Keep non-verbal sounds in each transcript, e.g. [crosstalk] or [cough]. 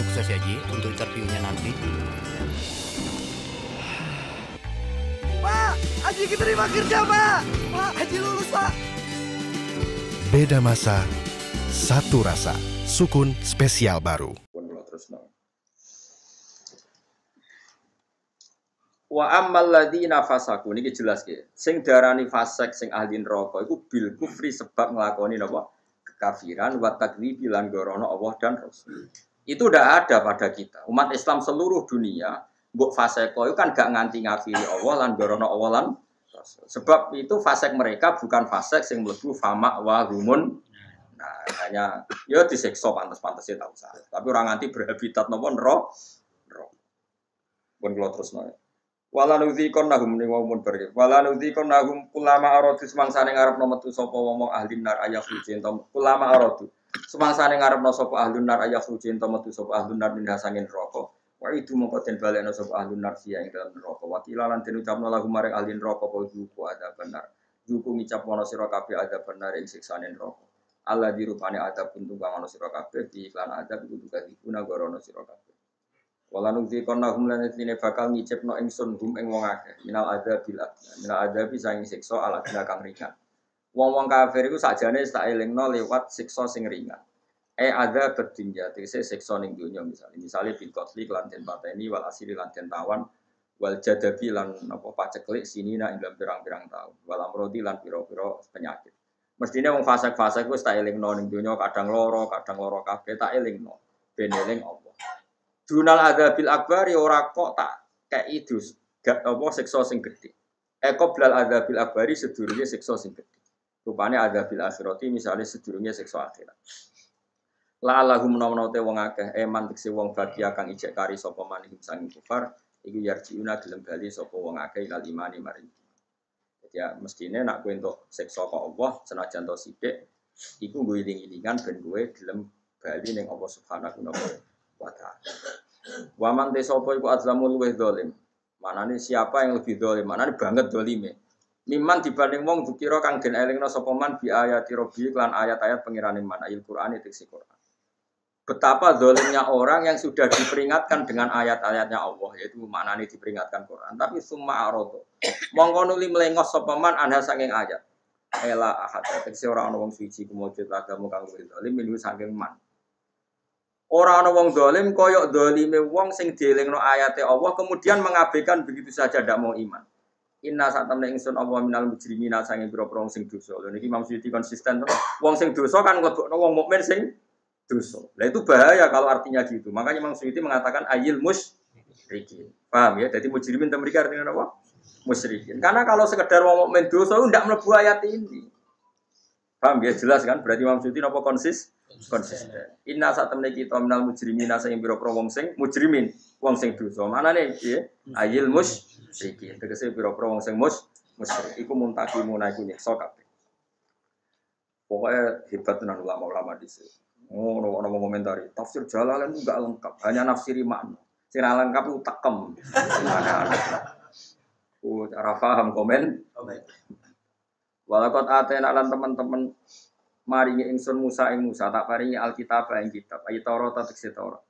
Sukses ya Ji untuk interviewnya nanti. Pak, Haji diterima kerja, Pak. Pak, Haji lulus, Pak. Beda masa, satu rasa. Sukun spesial baru. Wa ammal ladzina fasaku niki jelas ke. Sing darani fasik sing ahli neraka iku bil kufri sebab nglakoni napa? Kekafiran wa takdzibi lan gorono Allah dan Rasul. Itu udah ada pada kita. Umat Islam seluruh dunia mbok faseko itu kan gak nganti ngafiri Allah lan gorono Allah lan. Sebab itu fasek mereka bukan fasek sing mlebu fama wa rumun Nah, hanya ya disekso pantas-pantasnya tahu saya. Tapi orang nganti berhabitat nopo nero, nero. Pun kalau terus nol. Wala nudzikon nahum ning wong mun berke. Wala nudzikon nahum kulama aradu semangsane ngarep metu sapa wong ahli nar ayah suci ento kulama aradu. Semangsane ngarep sapa ahli nar ayah suci ento metu sapa ahli nar min hasangin neraka. Wa itu mongko den balekno sapa ahli nar sia ing dalam neraka. Wakila lan den ucapno lagu maring ahli neraka kau juku ada benar. Juku ngicap mono sira kabeh ada benar ing siksane neraka. Allah dirupane adab untuk kang ana sira kabeh di iklan adab iku juga diguna gorono sira kabeh. Wala nukti konna hum lan tine bakal ngicipno ingsun hum ing wong akeh minal adab bil adna. Minal adab bisa ing siksa ala dina kang ringan. Wong-wong kafir iku sakjane tak elingno lewat siksa sing ringan. E ada berdunya, tegese siksa ning dunya misalnya. Misalnya bil qatli lan den pateni wal asiri tawan wal jadabi lan apa paceklik sinina ing dalam pirang-pirang tahun. Wal amrodi lan pira-pira penyakit. Mestinya wong fasek-fasek wis tak elingno ning donya kadang loro, kadang loro kabeh tak elingno. Ben eling Allah. Dunal adzabil akbari ora kok tak kei dus gak apa siksa sing gedhe. Eko blal adzabil akbari sedurunge siksa sing gedhe. Rupane adzabil akhirati misalnya sedurunge siksa akhirat. La lahu menawa te wong akeh eman tekse wong bagia kang ijek kari sapa manih sang kufar iku yarjiuna gelem bali sapa wong akeh ilal imani maring ya mestinya nak gue untuk seksa ke Allah senajan to sithik iku gue iling-ilingan ben gue gelem bali ning Allah Subhanahu wa taala. Wa man te sapa iku azlamul luweh zalim. Manane siapa yang lebih zalim? Manane banget zalime. Miman dibanding wong dukira kang den elingno sapa man bi ayati rabbi lan ayat-ayat pengirane man ayat Quran itu Quran. Betapa zalimnya orang yang sudah diperingatkan dengan ayat-ayatnya Allah, yaitu maknanya diperingatkan Quran. Tapi summa arodo. Mongko nuli melengos sapa man anha saking ayat. Ela ahad. Tegese ora ana wong suci kumujud agamu kang luwih zalim minu saking man. Ora ana wong zalim koyok zalime wong sing dielingno ayate Allah kemudian mengabaikan begitu saja ndak mau iman. Inna saat temen ingsun Allah minal mujrimina sange wong sing dosa. Lha niki Imam Suyuti konsisten. Wong sing dosa kan nglebokno wong mukmin sing dosa. Nah itu bahaya kalau artinya gitu. Makanya Imam Suyuti mengatakan ayil musyrikin. Paham ya? Jadi mujrimin itu mereka artinya apa? Musyrikin. Karena kalau sekedar wong mukmin dosa tidak mlebu ayat ini. Paham ya? Jelas kan? Berarti Imam Suyuti apa konsis? Konsisten. Inna saat temen kita minal mujrimin sing pira-pira wong sing mujrimin, wong sing dosa. Mana nih? Ya? Ayil musyrikin. Tegese pira-pira wong sing mus musyrik. Iku muntakimu naiku nyiksa kabeh. Pokoknya hebat tenan ulama-ulama di sini. Oh, ono ono komentari. Tafsir Jalalain itu enggak lengkap, hanya nafsiri makna. Sing lengkap itu tekem. Oh, cara paham komen. Walakot atena lan teman-teman maringi ingsun Musa ing Musa tak paringi Alkitab ing kitab ayat Taurat tak Taurat.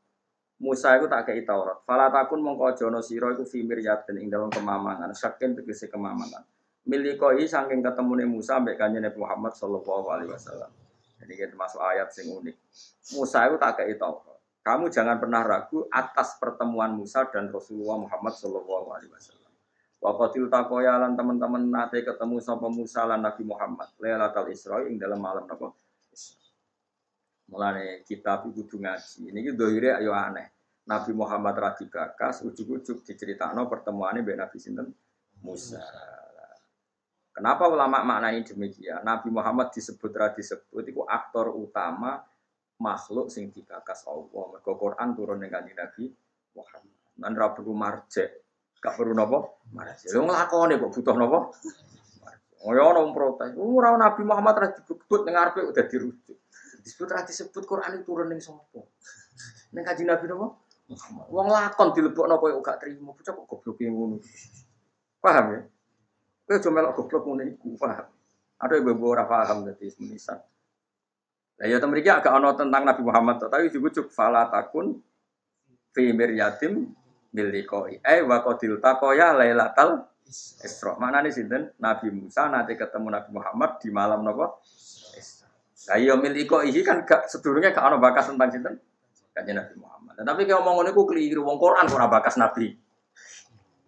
Musa iku tak kei Taurat. Fala takun mongko aja ana sira iku fi miryatin ing dalam kemamangan, saking tegese kemamangan. Milikoi saking ketemune Musa mbek kanjeng Nabi Muhammad sallallahu alaihi wasallam. Jadi kita masuk ayat sing unik. Musa itu tak kei Taurat. Kamu jangan pernah ragu atas pertemuan Musa dan Rasulullah Muhammad Shallallahu Alaihi Wasallam. Waqatil takoya lan teman-teman nate ketemu sapa Musa lan Nabi Muhammad Lailatul Isra ing dalam malam napa? Mulane kitab iku kudu. Ini ki dohire ayo aneh. Nabi Muhammad ra dibakas ujug-ujug diceritakno pertemuannya mbek Nabi sinten Musa. Kenapa ulama maknai demikian? Nabi Muhammad disebut ra disebut itu aktor utama makhluk sing dibakas Allah. Mergo Quran turun ning Nabi Muhammad. Ra marjek. Gak perlu napa? Marjek. Lho nglakone kok butuh napa? Oh ya ono protes. Ora Nabi Muhammad ra dibut ning ngarepe udah dirujuk. Disebut ra disebut Quran turun ning sapa? Ning kanjeng Nabi? Muhammad. Wong lakon dilebokno koyo gak trimo. Bocah kok goblok ngono. Paham ya? Kowe cuma melok goblok ngono iku, paham? Ada ibu-ibu ora paham dadi menisan. Lah ya temen agak ono tentang Nabi Muhammad, tapi juga cuk fala takun fi miryatim milikoi eh wa qadil taqoya lailatal Isra. Mana nih sinten? Nabi Musa nanti ketemu Nabi Muhammad di malam nopo? Lah iya miliko iki kan gak sedurunge gak ono bakas tentang sinten? Kanjeng Nabi Muhammad. Nah, tapi kalau ngomong niku keliru wong Quran ora bakas Nabi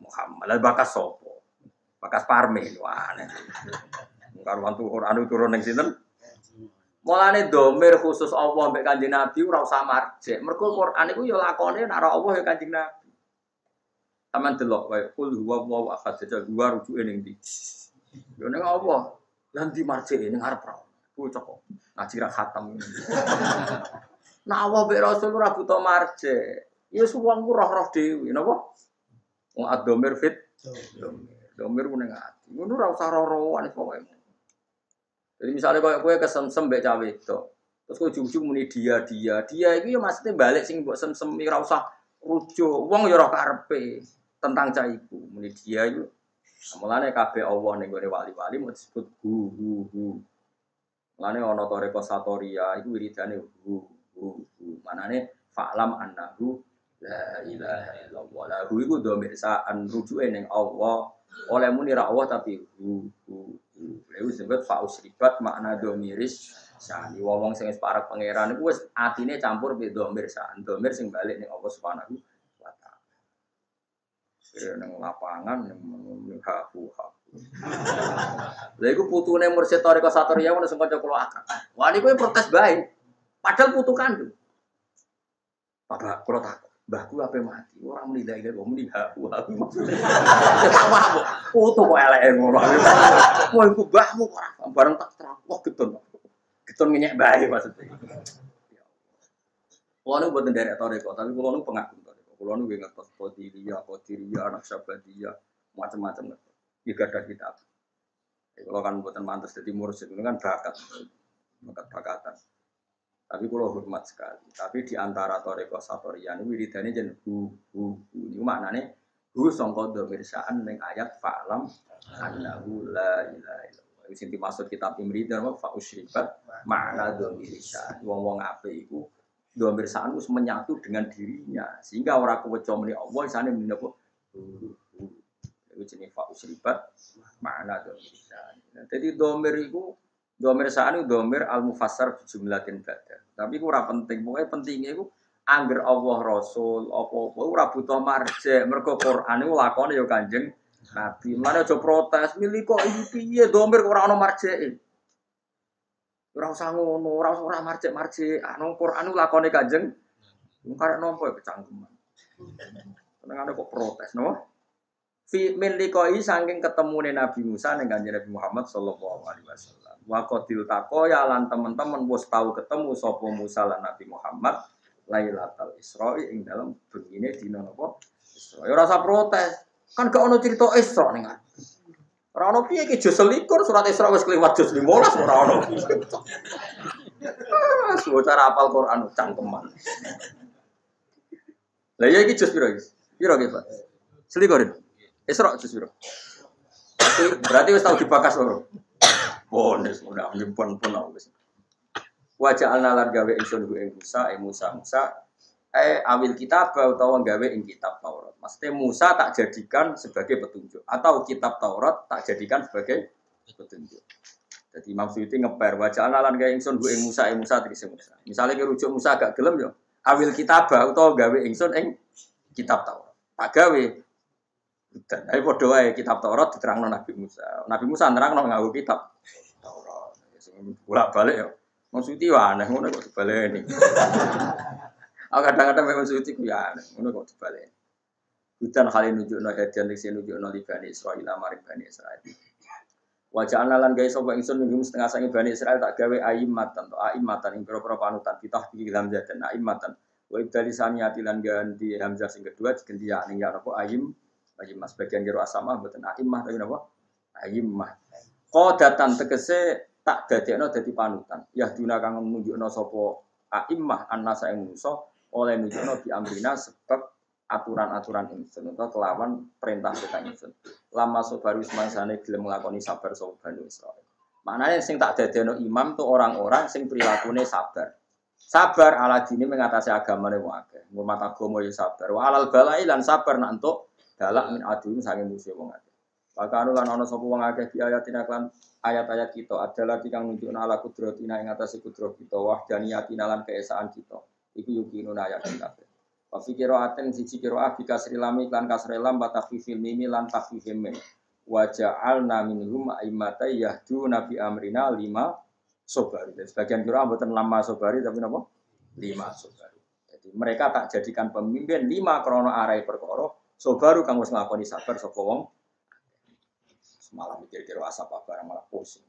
Muhammad. Lah bakas sopo? Bakas parme wah. Karuan tuh Quran turun ning sinten? Mulane domir khusus Allah mbek Kanjeng Nabi ora usah marjek. Mergo Quran iku ya lakone nek Allah ya Kanjeng Nabi. Taman delok wae kul huwa wa ahad saja dua rujuke ning ndi. Yo ning Allah. Lan di marjek ning arep ra. Bocah kok ngaji ra khatam. [laughs] Nah Allah mbek Rasul ora buta marjek. Ya wong ku roh-roh dhewe napa? Wong ad-domir fit domir. Ku ning ati. Ngono ora usah roh-rohan pokoke. Jadi misalnya kayak kue kesemsem mbek cawe itu, terus kue ujung muni dia dia dia itu ya maksudnya balik sing buat semsem ora usah rujuk, wong ya ora karepe tentang cah iku muni dia itu. Mulane kabeh Allah ning gone wali-wali mau disebut hu hu hu. Mulane ana toreko satoria iku wiridane hu hu hu. Manane fa'lam annahu la ilaha illallah. La hu iku dhamir sa'an rujuke ning Allah. Oleh muni ra Allah tapi hu hu hu. Lha disebut faus ribat makna domiris sani. Wong sing wis parek pangeran iku wis atine campur be domir sa'an. Domir sing balik ning Allah Subhanahu wa. Ya ning lapangan ning haku haku. Lha iku putune Mursyid Toriko Satoria ngono sing kanca kula akak. Wah niku protes bae. Padahal putu kandung. Bapak kula takut. Mbahku apa mati? Orang meninggal itu kok muni maksudnya. Sama aku. Putu kok eleke ngono. Wah iku mbahmu ora bareng tak terang. Wah getun. Getun ngenyek bae maksudnya. Kulo nu buatan dari Toriko, tapi kulo nu pengagum. Kulo nu ngertos Qodiria, anak Sabadia, macam-macam. Iya ada kitab. Ya, kalau kan buatan mantas jadi mursyid itu kan bakat, bakat bakatan. Tapi kalau hormat sekali. Tapi di antara Toriko Satorian ini wiridane jen hu hu hu. Ini maknanya hu songkot domirsaan neng ayat fa'lam annahu la ilaha illallah. Sinti maksud kitab Imridan wa fa usyribat makna domirsaan. Wong-wong apa itu domirsaan itu menyatu dengan dirinya sehingga orang keweco meni Allah sana meni apa itu jenis fa usribat makna domirsaan. Nah, jadi domir itu domir saan itu domir al mufassar jumlatin badal. Tapi itu penting. Pokoknya pentingnya itu angger Allah Rasul apa-apa ora butuh marje. Mergo Quran itu lakone ya Kanjeng Nabi. Mana aja protes, milih kok iki piye domir ora ono marje. Ora usah ngono, ora usah ora marje-marje. Anu Quran itu lakone Kanjeng Wong karek nompo ya kecangkeman. Senengane kok protes, no? Fi min liqai saking ketemune Nabi Musa ning Kanjeng Nabi Muhammad sallallahu alaihi wasallam. Wa qatil taqoya lan teman-teman wis tahu ketemu sapa Musa lan Nabi Muhammad Lailatul Isra ing dalam begine dina napa? Isra. Ya ora usah protes. Kan gak ono cerita Isra ning. Ora ono piye iki jus selikur surat Isra wis kliwat jus 15 ora ono. Ah, Semua cara apal Quran cangkeman. Lah ya iki jus piro iki? Piro iki, Pak? Selikorin. Isra jus piro? Berarti wis tau dibakas loro. Bonus udah nyimpen pun wis. Wajah lan gawe ingsun ku ing Musa, Musa Musa eh awil kitab utawa gawe ing kitab Taurat. Maksudnya Musa tak jadikan sebagai petunjuk atau kitab Taurat tak jadikan sebagai petunjuk. Jadi Imam Suyuti ngeper wajah lan gawe ingsun ku ing Musa, ing Musa tegese Musa. Misalnya ke rujuk Musa agak gelem yo, awil kitab utawa gawe ingsun ing kitab Taurat. Tak gawe dan ayo padha wae kitab Taurat diterangno Nabi Musa. Nabi Musa nerangno nganggo kitab Taurat. Sing bolak-balik ya. Maksudnya ya aneh ngono kok dibaleni. [laughs] Aku kadang-kadang memang suci ku ya ngono kok dibaleni. Hutan kali nunjukno hadian sing nunjukno li Bani Israil maring Bani Israil. Wajah lan gawe sapa ingsun minggu setengah sangi Bani Israil tak gawe aimatan to aimatan ing pira-pira panutan pitah iki hamzah dan aimatan. Wa ibdali saniyati lan ganti hamzah sing kedua diganti ya ning ya apa aim Ayim mas bagian kiro asama buatan aimah tapi napa? Aimah. Qadatan tegese tak dadekno dadi panutan. Ya duna kang nunjukno sapa aimah annasa ing manusa oleh nunjukno di amrina sebab aturan-aturan ingsun atau kelawan perintah kita ingsun. Lama sobaru semangsane gelem nglakoni sabar sapa Bani Israil. Maknanya sing tak dadekno imam tuh orang-orang sing perilakunya sabar. Sabar ala dini mengatasi agama wong akeh. Ngurmat agama ya sabar. Wa alal balai lan sabar nak entuk min adun sange musuh wong akeh. Maka anu lan ana sapa wong akeh di ayatina klan ayat-ayat kita adalah tikang nunjukna ala kudratina ing atase kudrat kita wahdaniyatina lan keesaan kita. Iku yukinun ayat kita. Wa fi qiraatin siji qiraah bi kasri lam iklan kasri lam wa takhfifil mim lan takhfifil mim. Wa ja'alna minhum a'immata yahduna bi amrina lima sobari. Dan sebagian qiraah mboten lama sobari tapi napa? Lima sobari. Jadi mereka tak jadikan pemimpin lima krono arai perkara sobaru kang wis nglakoni sabar sapa wong malah mikir-mikir asap apa malah pusing.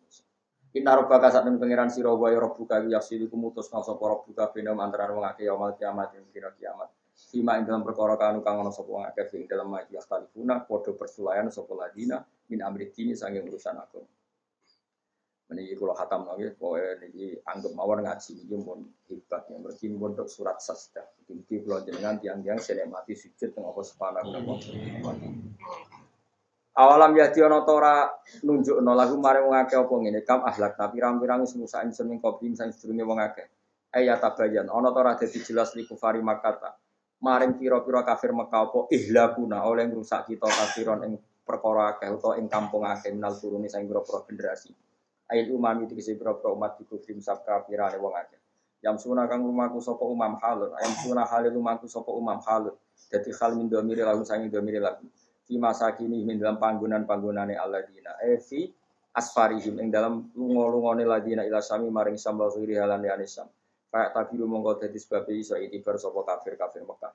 Inna rabbaka saat temen pangeran sira wa ya rabbuka kumutus nang sapa rabbuka benam antara wong akeh yaumul kiamat ing dina kiamat. Fima ing dalam perkara kanu kang ana sapa wong ing dalam maji aktalifuna padha persulayan sapa ladina min amri dini sange urusan aku. Meniki kula khatam nggih pokoke niki anggap mawon ngaji niki pun hebat ya mergi untuk surat sasda. Iki kula jenengan tiang-tiang sene mati sujud teng apa ta'ala. Awalam ya diono tora nunjuk no lagu mare wong akeh ngene kam ahlak tapi pirang-pirang wis musa ingsun ing kopim sang sedurunge wong. Ayat tabayan ana tora dadi jelas li kufari makata. Maring pira-pira kafir Mekah apa ihlakuna oleh ngrusak kita kafiron ing perkara akeh utawa ing kampung akeh turuni sang pira-pira generasi. Ayat umam itu kisi pira-pira umat di kufrim sab kafirane wong akeh. Yang suna kang lumaku sapa umam halun, ayam suna halil lumaku sapa umam halun. Dadi hal min domiri lagu sanging domiri lagu fi masakini min dalam panggonan-panggonane alladzina eh fi asfarihim ing dalam lunga-lungane ladina ila sami maring sambal suri halan ya nisam kayak tabiru mongko dadi sebab iso itibar sapa kafir-kafir Mekah.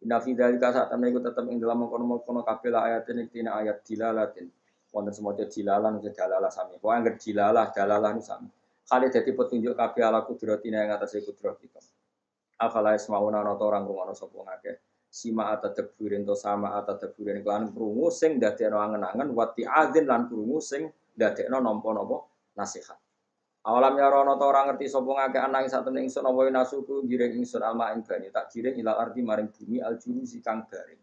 Inna fi dzalika saat temen iku tetep ing dalam mengkono-mengkono kabeh ayat ini tina ayat dilalatin. Wonten semoga dilalah nusa dalalah sami. Kok angger dilalah dalalah nu sami. Kali dadi petunjuk kabeh ala kudratina yang atas kudrat kita. Afala ismauna ana orang rungono sapa ngakeh sima ata teburin to sama ata teburin kelan krungu sing dadekno angen-angen wati adzin lan krungu sing dadekno nampa-nampa nasihat. Awalam ya rono ta ora ngerti sapa ngake anang sak temene ingsun apa nasuku giring ingsun alma ing tak giring ila arti maring bumi aljuru si kang garing.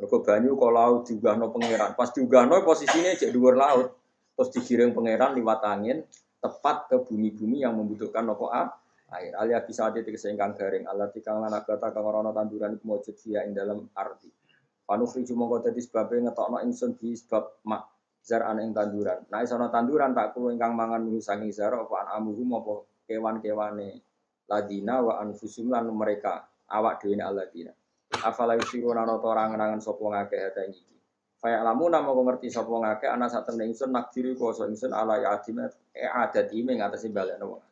Mergo banyu kok laut diugahno pangeran. Pas diugahno posisine cek dhuwur laut. Terus digiring pangeran liwat angin tepat ke bumi-bumi yang membutuhkan nopo air. Alia bisa ada tiga ingkang garing. Allah tikang lana kata kang rono tanduran iku mujud via ing dalam arti. Panu friju mongko dadi sebabnya ngetokno ingsun di sebab mak zar ana ing tanduran. Nah isono tanduran tak kulo ingkang mangan mung sangi zar apa an amuhum apa kewan-kewane ladina wa anfusum lan mereka awak dhewe aladina. Afala yusiruna ana ta ora ngenangan sapa ngakeh hata iki. Faya lamu nama kau ngerti sapa ngakeh ana sak temne ingsun nakdiri kuasa ingsun ala ya adim e adat ime ngatasi balekno wong.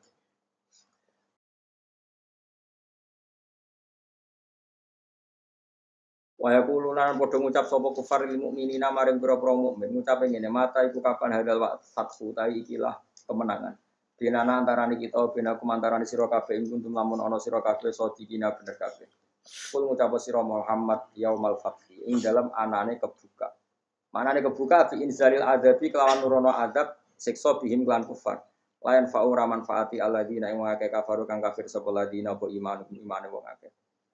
Waya kulo lan padha ngucap sapa kufar lil mukminina maring pira-pira mukmin ngucap ngene mata iku kapan hadal wa fathu ta ikilah kemenangan. Dinana antarane kita bina kumantarane sira kabeh ing kuntum lamun ana sira kabeh sadikina bener kabeh. Kul ngucap sira Muhammad yaumal fathi ing dalam anane kebuka. Manane kebuka fi inzalil adabi kelawan nurono adab siksa bihim kelan kufar. Layan fa'u raman fa'ati alladzina ing wong kafaru kang kafir sapa ladina apa iman imane wong akeh.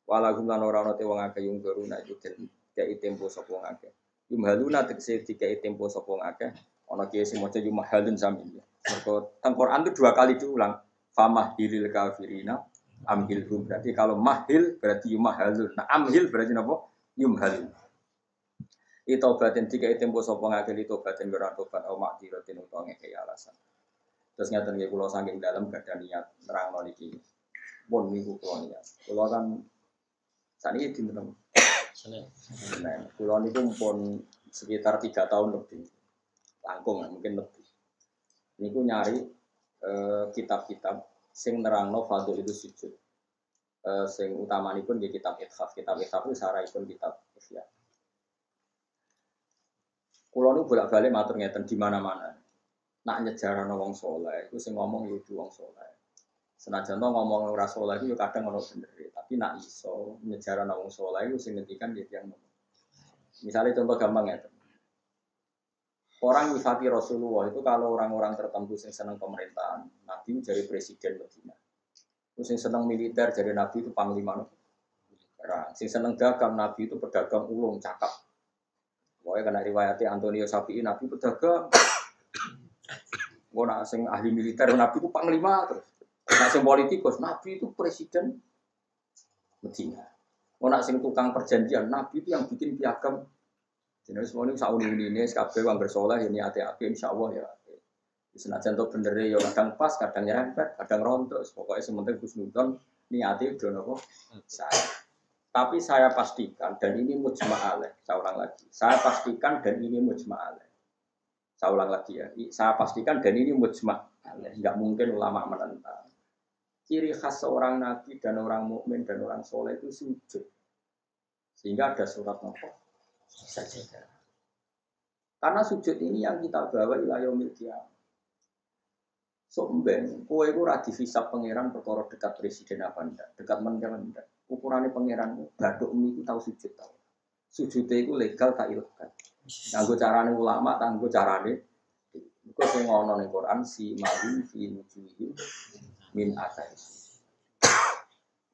Walagum lan ora ana te wong akeh yung garuna iku dikei tempo sapa wong akeh. Yumhaluna tegese dikei tempo sapa wong akeh. Ana kiye sing maca yumhalun sami. Mergo teng Quran itu dua kali diulang. Famahilil kafirina amhilhum. Berarti kalau mahil berarti yumhalun. Nah amhil berarti napa? Yumhalun. Itobatin tiga tempo sapa ngakeh itobatin ora tobat au makdiratin utawa ngekei alasan. Terus ngaten nggih kula saking dalam gak ada niat nerangno niki. Pun niku kula niat. Kula kan saat ini di mana? Nah, kulon itu pun sekitar tiga tahun lebih, langkung mungkin lebih. Ini ku nyari kitab-kitab sing nerangno fadl itu sujud. Sing utama ini pun di kitab ithaf, kitab ithaf itu sarai pun kitab ihya. Kulo nu bolak balik matur ngeten di mana mana. Nak nyejarah wong soleh, itu sing ngomong itu wong soleh. Senajan to ngomong ora saleh itu kadang ono bener, tapi nak iso nyejarah wong saleh itu sing dia yang Misalnya contoh gampang ya. Orang nyifati Rasulullah itu kalau orang-orang tertentu yang senang pemerintahan, Nabi jadi presiden Medina. Terus yang senang militer jadi Nabi itu panglima perang. Sing seneng dagang Nabi itu pedagang ulung cakap. Pokoknya kena riwayatnya Antonio Sapi'i Nabi pedagang. Gue nak sing ahli militer Nabi itu panglima terus. Nah, sing politikus, Nabi itu presiden Medina. Mau nak tukang perjanjian, Nabi itu yang bikin piagam. Jadi semua ini sauni ini, kabeh wong bersoleh ini hati-hati insya Allah ya. Senajan tuh bener ya kadang pas, kadang nyerempet, kadang rontok. Pokoknya sementing Husnudon niati udah nopo saya. Tapi saya pastikan dan ini mujma alaih. Saya ulang lagi. Saya pastikan dan ini mujma alaih. Saya ulang lagi ya. Saya pastikan dan ini mujma. Enggak mungkin ulama menentang. Ciri khas seorang nabi dan orang mukmin dan orang soleh itu sujud. Sehingga ada surat nopo saja. Karena sujud ini yang kita bawa wilayah kiamat. So mben, kowe iku ora divisap pangeran perkara dekat presiden apa ndak, dekat menteri ndak. Ukurane pangeran baduk mi iku tau sujud tau. Sujude iku legal tak ilegal. Nganggo carane ulama, nganggo carane iku sing ngono ning Quran si ma'in fi wujuhihim min atais.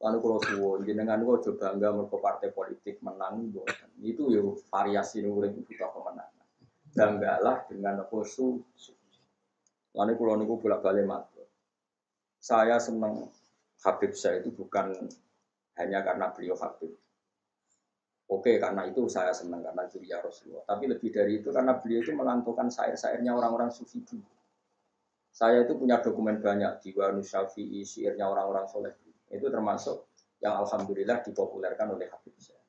Lalu kalau suwo, jenengan kok coba bangga mereka partai politik menang, bukan. Itu ya variasi nurut itu kemenangan. Banggalah dengan su, Lalu kalau niku bolak balik matur. Saya senang Habib saya itu bukan hanya karena beliau Habib. Oke, karena itu saya senang karena ya Rasulullah. Tapi lebih dari itu karena beliau itu melantungkan syair-syairnya orang-orang sufi dulu. Saya itu punya dokumen banyak Diwan Syafi'i, syairnya orang-orang soleh. Itu termasuk yang alhamdulillah dipopulerkan oleh Habib saya.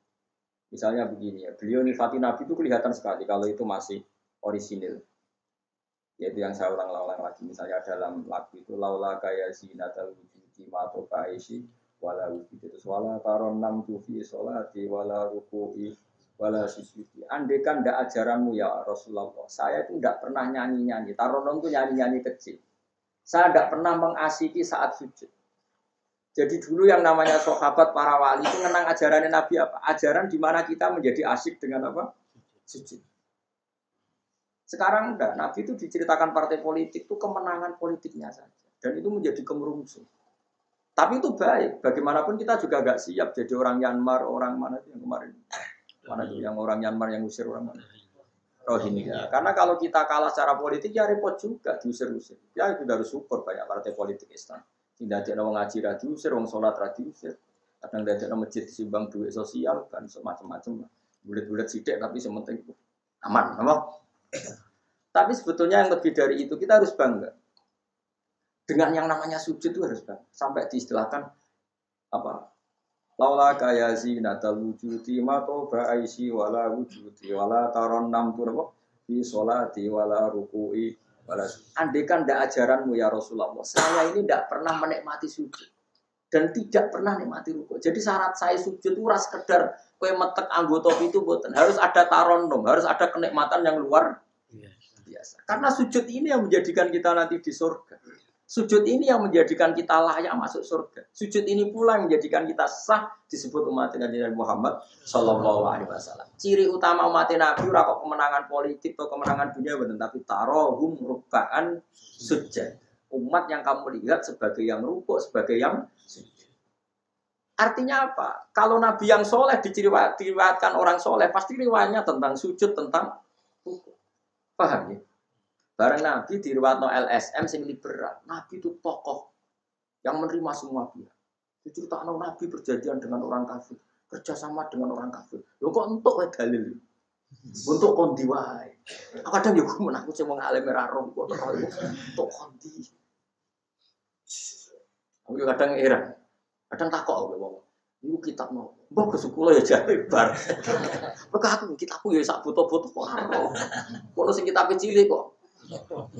Misalnya begini ya, beliau nifati Nabi itu kelihatan sekali kalau itu masih orisinil yaitu yang saya ulang-ulang lagi misalnya dalam lagu itu laula kaya zinatal wujudi mato kaisi wala wujudi itu wala taron nam tufi solati wala ruku'i wala sujudi andekan ndak ajaranmu ya Rasulullah saya itu ndak pernah nyanyi-nyanyi taronom itu nyanyi-nyanyi kecil saya ndak pernah mengasiki saat sujud jadi dulu yang namanya sahabat para wali itu mengenang ajaran Nabi apa? Ajaran di mana kita menjadi asik dengan apa? Sujud. Sekarang enggak, Nabi itu diceritakan partai politik itu kemenangan politiknya saja. Dan itu menjadi kemerungsung. Tapi itu baik, bagaimanapun kita juga agak siap jadi orang Myanmar, orang mana yang kemarin. Mana itu yang orang Myanmar yang usir orang mana? Rohingya. Karena kalau kita kalah secara politik ya repot juga diusir-usir. Ya itu harus syukur banyak partai politik Islam. Tidak ada orang ngaji radio usir, orang sholat radio usir. Kadang tidak ada masjid disimbang duit sosial kan semacam-macam. Bulat-bulat sidik tapi sementing aman, apa? Tapi sebetulnya yang lebih dari itu kita harus bangga. Dengan yang namanya sujud itu harus bangga. Sampai diistilahkan apa? Laula kaya zinatal wujudi mato ba'aisi wala wujudi wala taron nam turbo fi sholati wala ruku'i wala Andekan ndak ajaranmu ya Rasulullah. Saya ini ndak pernah menikmati sujud dan tidak pernah nikmati ruku. Jadi syarat saya sujud itu ras sekedar kue metek anggota itu buatan. Harus ada taron dong, harus ada kenikmatan yang luar biasa. Karena sujud ini yang menjadikan kita nanti di surga. Sujud ini yang menjadikan kita layak masuk surga. Sujud ini pula yang menjadikan kita sah disebut umat Nabi Muhammad Shallallahu Alaihi Wasallam. Ciri utama umat Nabi kok kemenangan politik atau kemenangan dunia betul, tapi tarohum rukaan sujud. Umat yang kamu lihat sebagai yang rukuk, sebagai yang sujud. Artinya apa? Kalau Nabi yang soleh diriwayatkan orang soleh, pasti riwayatnya tentang sujud, tentang Paham ya? Barang Nabi di no LSM sing liberal. Nabi itu tokoh yang menerima semua pihak. Diceritakan Nabi berjanjian dengan orang kafir, kerjasama dengan orang kafir. Lo kok untuk dalil? Untuk kondi wae. Kadang yo aku [laughs] menakut sing wong alim ora rom kok untuk kondi. Aku kadang heran. Kadang takok aku wong. Iku kitab mau. Mbok kesukulo ya jare bar. [laughs] Maka aku kitabku ya sak foto-foto kok ora. Kono sing kitab cilik kok. っと。